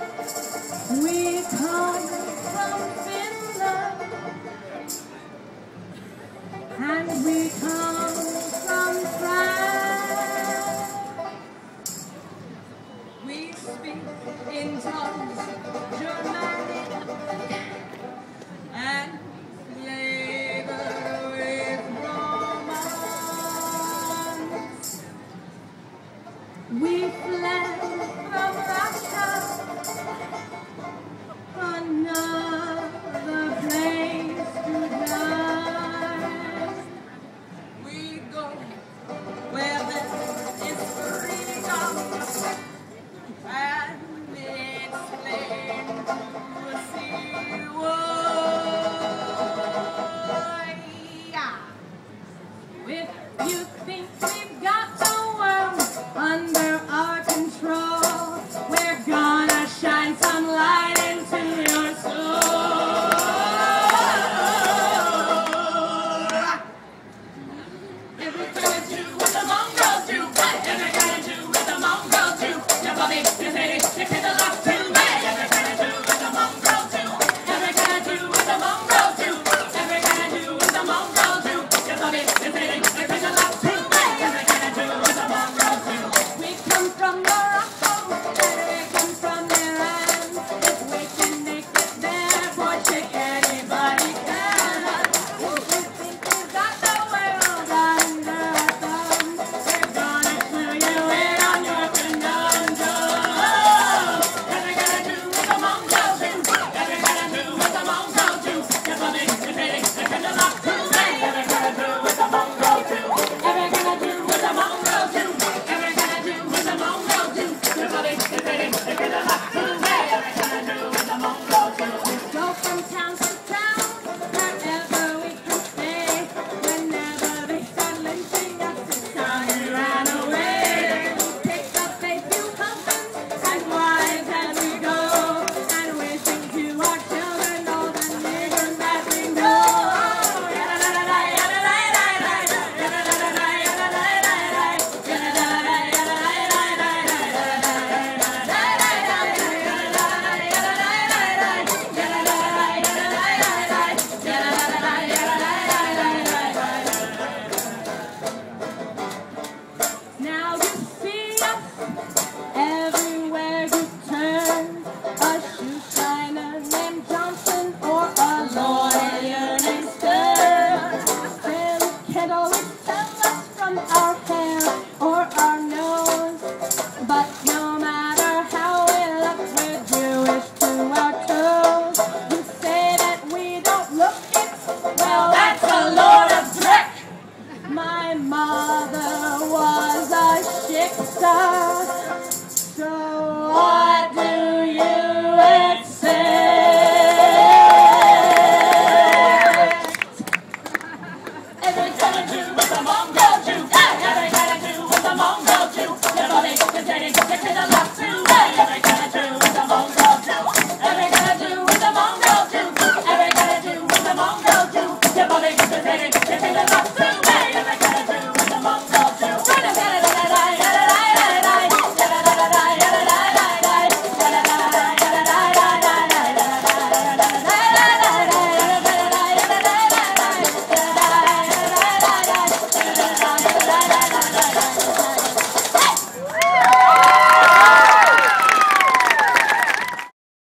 We come from Finland and we come from France. We speak in tongues. If you think we've got on our fan or our nose. But no matter how we look, we're Jewish to our toes. You say that we don't look it, well, that's a load of dreck. My mother was a shiksa, so...